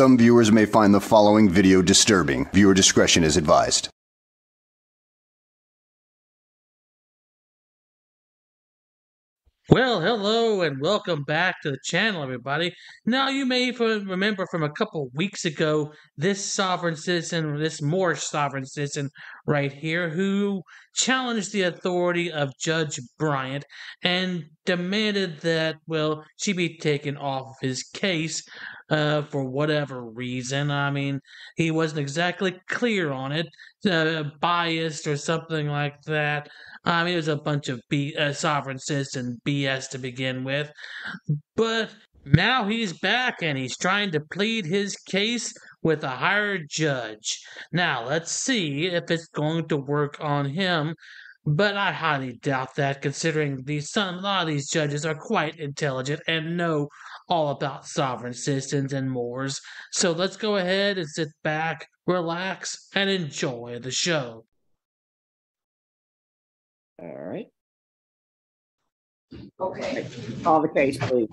Some viewers may find the following video disturbing. Viewer discretion is advised. Well, hello and welcome back to the channel, everybody. Now, you may remember from a couple weeks ago this sovereign citizen, this Moorish sovereign citizen right here, who challenged the authority of Judge Bryant and demanded that, well, she be taken off his case uh, for whatever reason. I mean, he wasn't exactly clear on it, uh, biased or something like that. I mean, it was a bunch of B, uh, sovereign citizen BS to begin with. But now he's back and he's trying to plead his case with a higher judge. Now, let's see if it's going to work on him. But I highly doubt that, considering these some a lot of these judges are quite intelligent and know all about sovereign citizens and Moors. So let's go ahead and sit back, relax, and enjoy the show. All right. Okay, Call the case, please.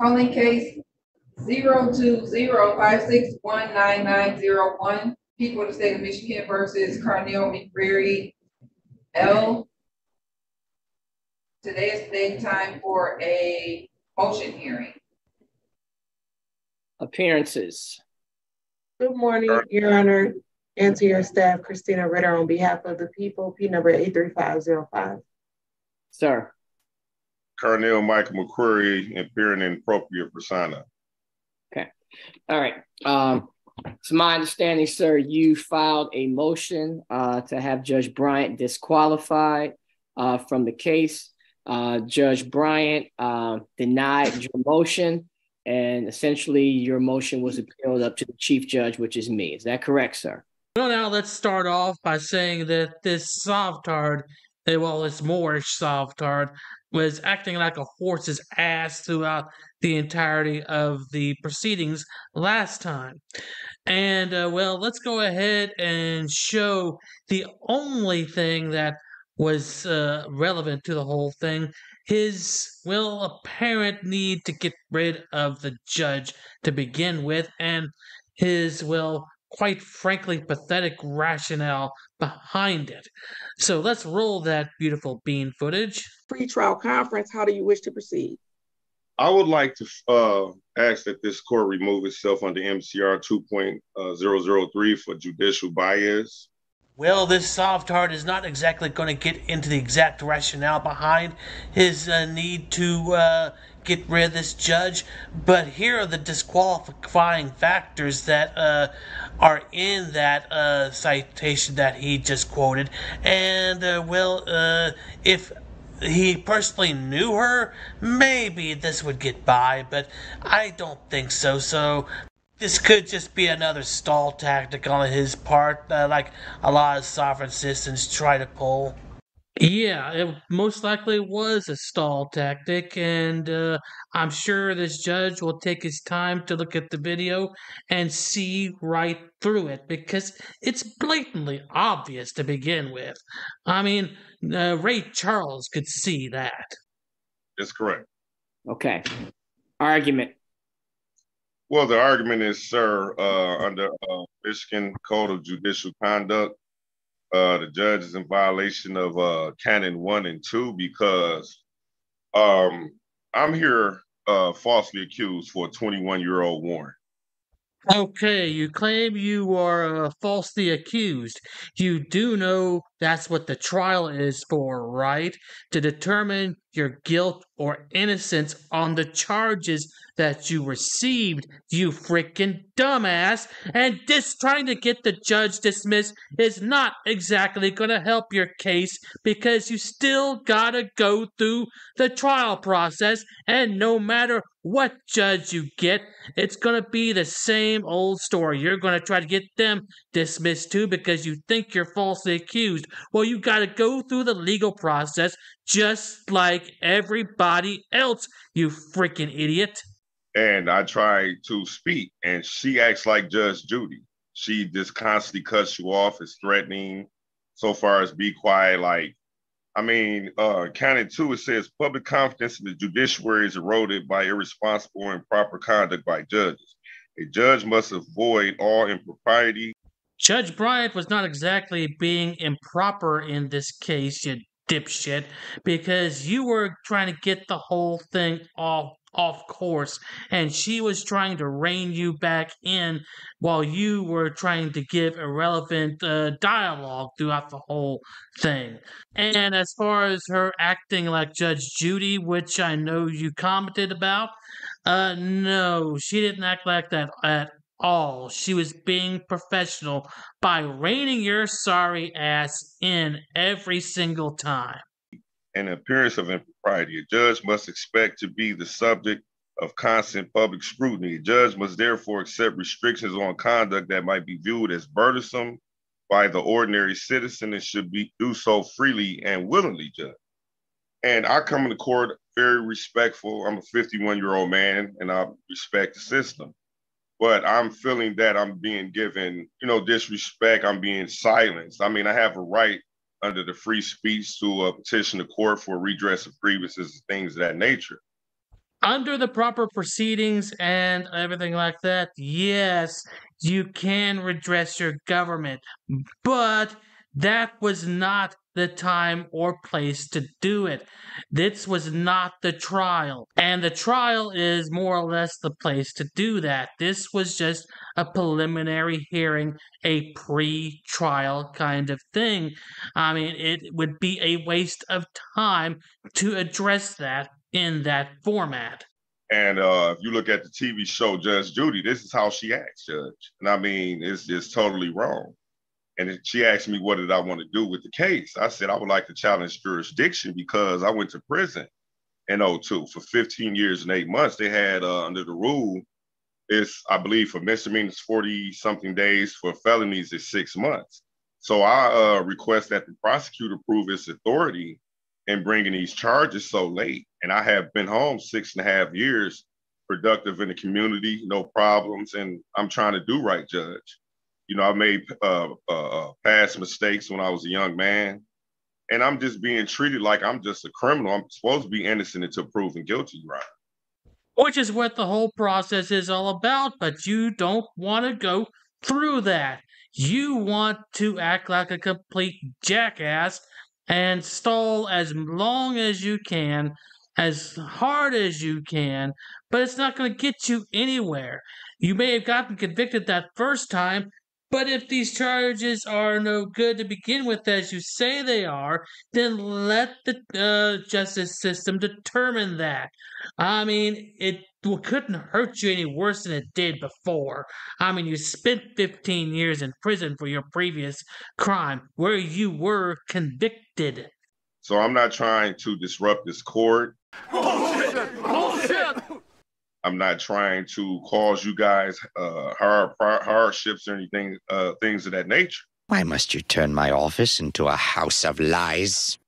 calling case zero two zero five six one nine nine zero one, people of the state of Michigan versus Carnell McCreary L. Today is the date time for a motion hearing. Appearances. Good morning, Your Honor, and to your staff, Christina Ritter on behalf of the people, P number eight three five zero five. Sir, Carnell Michael McQuarrie appearing in appropriate persona. Okay. All right. Um, it's my understanding, sir, you filed a motion uh, to have Judge Bryant disqualified uh, from the case. Uh, Judge Bryant uh, denied your motion, and essentially your motion was appealed up to the chief judge, which is me. Is that correct, sir? Well, now let's start off by saying that this Sovtard, eh, well, this Moorish Sovtard, was acting like a horse's ass throughout the entirety of the proceedings last time. And, uh, well, let's go ahead and show the only thing that was uh, relevant to the whole thing his, well, apparent need to get rid of the judge to begin with, and his, well, quite frankly pathetic rationale behind it. So let's roll that beautiful bean footage. Pre-trial conference, how do you wish to proceed? I would like to uh, ask that this court remove itself under MCR 2.003 for judicial bias. Well, this Sovtard is not exactly going to get into the exact rationale behind his uh, need to uh, get rid of this judge, but here are the disqualifying factors that uh, are in that uh, citation that he just quoted. And, uh, well, uh, if he personally knew her, maybe this would get by, but I don't think so. So this could just be another stall tactic on his part, uh, like a lot of sovereign citizens try to pull. Yeah, it most likely was a stall tactic, and uh, I'm sure this judge will take his time to look at the video and see right through it because it's blatantly obvious to begin with. I mean, uh, Ray Charles could see that. That's correct. Okay. Argument. Well, the argument is, sir, uh, under uh, Michigan Code of Judicial Conduct, uh, the judge is in violation of uh, Canon 1 and 2 because um, I'm here uh, falsely accused for a 21 year old warrant. Okay, you claim you are uh, falsely accused. You do know that's what the trial is for, right? To determine your guilt or innocence on the charges that you received, you freaking dumbass. And this trying to get the judge dismissed is not exactly going to help your case because you still gotta go through the trial process. And no matter what judge you get, it's going to be the same old story. You're going to try to get them dismissed too because you think you're falsely accused. Well, you got to go through the legal process just like everybody else, you freaking idiot. And I try to speak, and she acts like Judge Judy. She just constantly cuts you off, is threatening, so far as be quiet. Like, I mean, uh, Canon two, it says public confidence in the judiciary is eroded by irresponsible and improper conduct by judges. A judge must avoid all impropriety. Judge Bryant was not exactly being improper in this case, you dipshit, because you were trying to get the whole thing off off course and she was trying to rein you back in while you were trying to give irrelevant uh, dialogue throughout the whole thing. And as far as her acting like judge judy which i know you commented about uh no she didn't act like that at all she was being professional by reining your sorry ass in every single time an appearance of impropriety. A judge must expect to be the subject of constant public scrutiny. A judge must therefore accept restrictions on conduct that might be viewed as burdensome by the ordinary citizen and should be do so freely and willingly, judge. And I come into court very respectful. I'm a 51 year old man and I respect the system. But I'm feeling that I'm being given, you know, disrespect. I'm being silenced. I mean, I have a right under the free speech to uh, petition the court for redress of grievances, and things of that nature. Under the proper proceedings and everything like that, yes, you can redress your government, but that was not the time or place to do it. This was not the trial. And the trial is more or less the place to do that. This was just a preliminary hearing, a pre trial kind of thing. I mean, it would be a waste of time to address that in that format. And uh, if you look at the TV show Judge Judy, this is how she acts, Judge. And I mean, it's just totally wrong. And she asked me, what did I want to do with the case? I said, I would like to challenge jurisdiction because I went to prison in 02 for 15 years and eight months. They had uh, under the rule, it's, I believe, for misdemeanors, 40 something days, for felonies, it's six months. So I uh, request that the prosecutor prove its authority in bringing these charges so late. And I have been home six and a half years, productive in the community, no problems. And I'm trying to do right, Judge. You know, I made uh, uh, uh, past mistakes when I was a young man, and I'm just being treated like I'm just a criminal. I'm supposed to be innocent until proven guilty, right? Which is what the whole process is all about, but you don't want to go through that. You want to act like a complete jackass and stall as long as you can, as hard as you can, but it's not going to get you anywhere. You may have gotten convicted that first time, but if these charges are no good to begin with, as you say they are, then let the uh, justice system determine that. I mean, it couldn't hurt you any worse than it did before. I mean, you spent 15 years in prison for your previous crime where you were convicted. So I'm not trying to disrupt this court. I'm not trying to cause you guys uh, hard hardships or anything, uh, things of that nature. Why must you turn my office into a house of lies?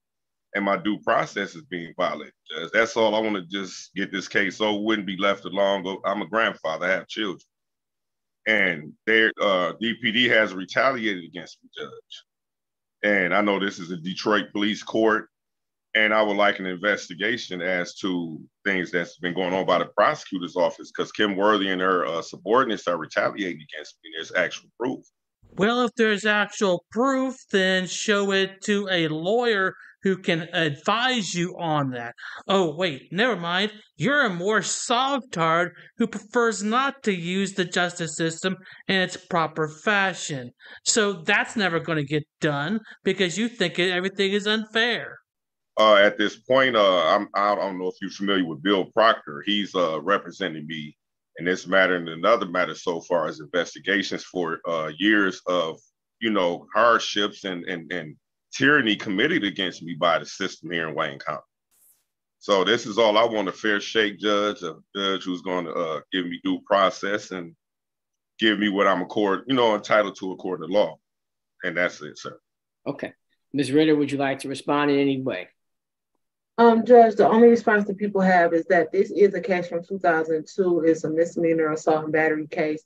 And my due process is being violated. Judge. That's all I want to just get this case so wouldn't be left alone. I'm a grandfather, I have children. And their uh, DPD has retaliated against me, Judge. And I know this is a Detroit police court and I would like an investigation as to things that's been going on by the prosecutor's office because Kim Worthy and her uh, subordinates are retaliating against me. There's actual proof. Well, if there's actual proof, then show it to a lawyer who can advise you on that. Oh, wait, never mind. You're a Moor sovtard who prefers not to use the justice system in its proper fashion. So that's never going to get done because you think everything is unfair uh, at this point, uh, I'm, I don't know if you're familiar with Bill Proctor. He's uh, representing me in this matter and another matter so far as investigations for uh, years of, you know, hardships and, and, and tyranny committed against me by the system here in Wayne County. So this is all I want a fair shake judge, a judge who's going to uh, give me due process and give me what I'm accord, you know, entitled to according to law. And that's it, sir. Okay. Ms. Ritter, would you like to respond in any way? Um, Judge, the only response that people have is that this is a case from 2002. It's a misdemeanor assault and battery case.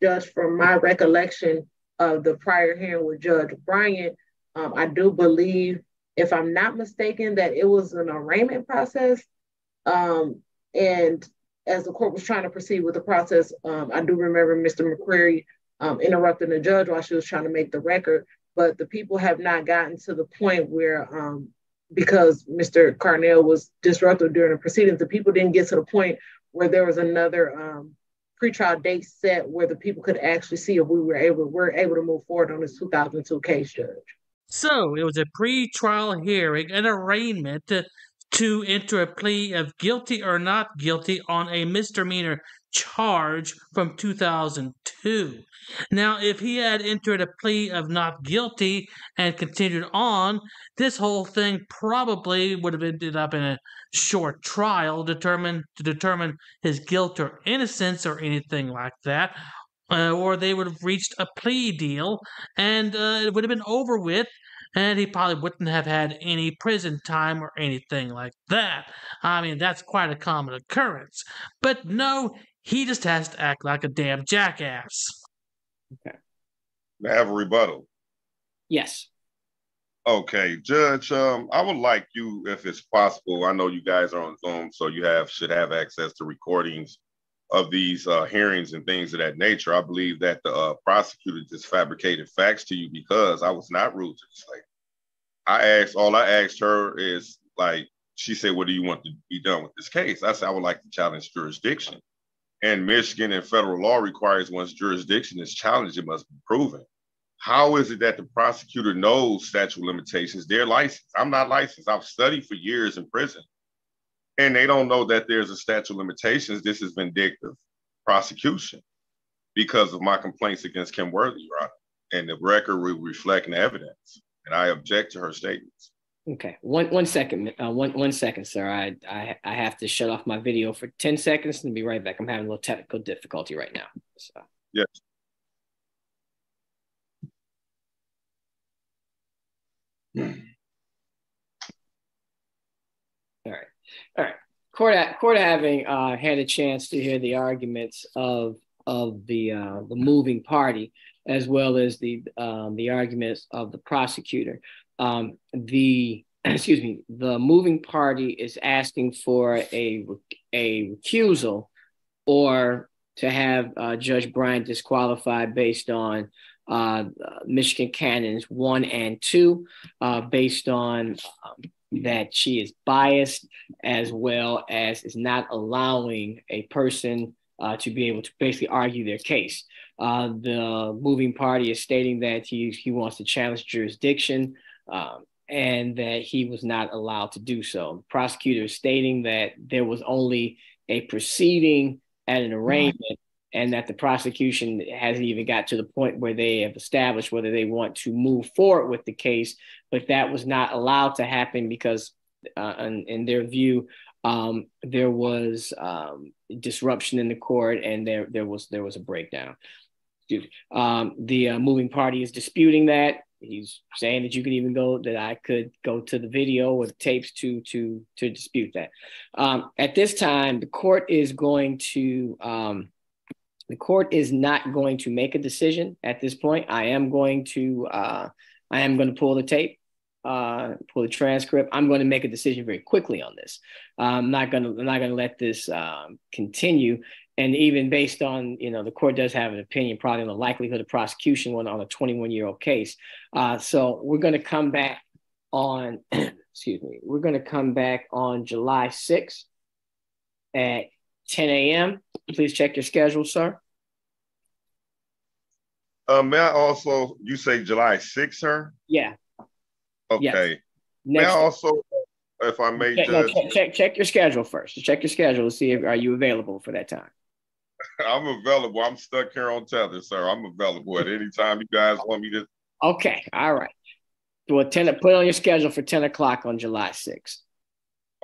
Judge, from my recollection of the prior hearing with Judge Bryant, um, I do believe if I'm not mistaken, that it was an arraignment process. Um, and as the court was trying to proceed with the process, um, I do remember Mr. McCreary um, interrupting the judge while she was trying to make the record. But the people have not gotten to the point where, um, because Mr. Carnell was disruptive during the proceedings, the people didn't get to the point where there was another um, pretrial date set where the people could actually see if we were able were able to move forward on this 2002 case, Judge. So it was a pre-trial hearing, an arraignment to, to enter a plea of guilty or not guilty on a misdemeanor charge from 2002. Now, if he had entered a plea of not guilty and continued on, this whole thing probably would have ended up in a short trial determined to determine his guilt or innocence or anything like that. Uh, or they would have reached a plea deal and uh, it would have been over with and he probably wouldn't have had any prison time or anything like that. I mean, that's quite a common occurrence. But no, he just has to act like a damn jackass. Okay. I have a rebuttal. Yes. Okay, Judge. Um, I would like you, if it's possible. I know you guys are on Zoom, so you have should have access to recordings of these uh, hearings and things of that nature. I believe that the uh, prosecutor just fabricated facts to you because I was not rude to this lady. I asked, all I asked her is like, she said, "What do you want to be done with this case?" I said, "I would like to challenge jurisdiction." And Michigan and federal law requires once jurisdiction is challenged, it must be proven. How is it that the prosecutor knows statute limitations? They're licensed. I'm not licensed. I've studied for years in prison and they don't know that there's a statute of limitations. This is vindictive prosecution because of my complaints against Kim Worthy. And the record will reflect the evidence. And I object to her statements. Okay, one one second, uh, one one second, sir. I, I I have to shut off my video for ten seconds and be right back. I'm having a little technical difficulty right now. So. Yes. All right. All right. Court, court having uh, had a chance to hear the arguments of of the uh, the moving party as well as the um, the arguments of the prosecutor. Um, the excuse me, the moving party is asking for a a recusal or to have uh, Judge Bryant disqualified based on uh, Michigan Canons one and two, uh, based on um, that she is biased as well as is not allowing a person uh, to be able to basically argue their case. Uh, the moving party is stating that he, he wants to challenge jurisdiction um, and that he was not allowed to do so. Prosecutors stating that there was only a proceeding at an arraignment and that the prosecution hasn't even got to the point where they have established whether they want to move forward with the case, but that was not allowed to happen because, uh, in, in, their view, um, there was um, disruption in the court and there there was there was a breakdown. Um, the uh, moving party is disputing that. He's saying that you could even go that I could go to the video with tapes to to to dispute that. Um, at this time, the court is going to um, the court is not going to make a decision at this point. I am going to uh, I am going to pull the tape, uh, pull the transcript. I'm going to make a decision very quickly on this. I'm not going to I'm not going to let this um, continue. And even based on you know the court does have an opinion probably on the likelihood of prosecution on a 21 year old case. Uh, so we're going to come back on excuse me. We're going to come back on July 6th at 10 a.m. Please check your schedule, sir. Uh, may I also, you say July 6th, sir? Yeah. Okay. Yes. May I also, if I may, check, judge, no, check, check, check your schedule first. Check your schedule to see if are you available for that time. I'm available. I'm stuck here on tether, sir. I'm available at any time you guys want me to. Okay. All right. Well, 10, put on your schedule for 10 o'clock on July 6th.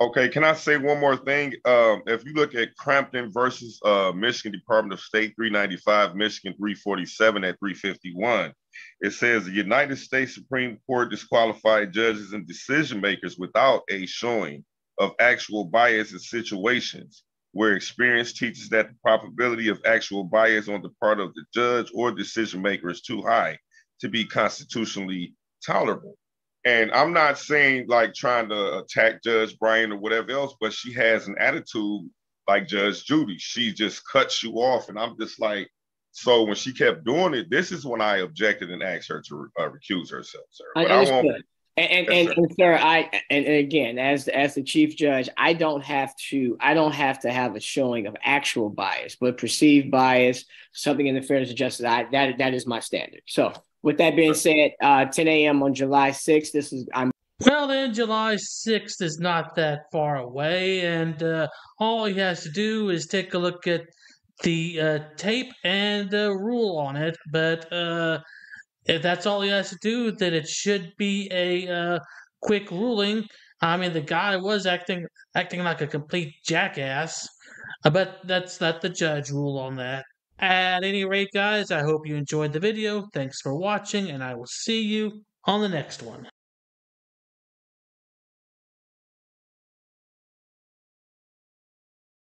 Okay, can I say one more thing? Um, if you look at Crampton versus uh, Michigan Department of State 395, Michigan 347 at 351, it says the United States Supreme Court disqualified judges and decision makers without a showing of actual bias in situations where experience teaches that the probability of actual bias on the part of the judge or decision maker is too high to be constitutionally tolerable. And I'm not saying like trying to attack Judge Bryant or whatever else, but she has an attitude like Judge Judy. She just cuts you off, and I'm just like, so when she kept doing it, this is when I objected and asked her to uh, recuse herself, sir. But I, Understood. won't. And and, Yes, and, sir. and sir, I and, and again, as as the chief judge, I don't have to I don't have to have a showing of actual bias, but perceived bias, something in the fairness of justice. I that that is my standard. So with that being said, uh, 10 a.m. on July 6th. This is I'm Well, then, July 6th is not that far away, and uh, all he has to do is take a look at the uh, tape and uh, rule on it. But uh, if that's all he has to do, then it should be a uh, quick ruling. I mean, the guy was acting acting like a complete jackass, uh, but that's let the judge rule on that. At any rate, guys, I hope you enjoyed the video. Thanks for watching, and I will see you on the next one.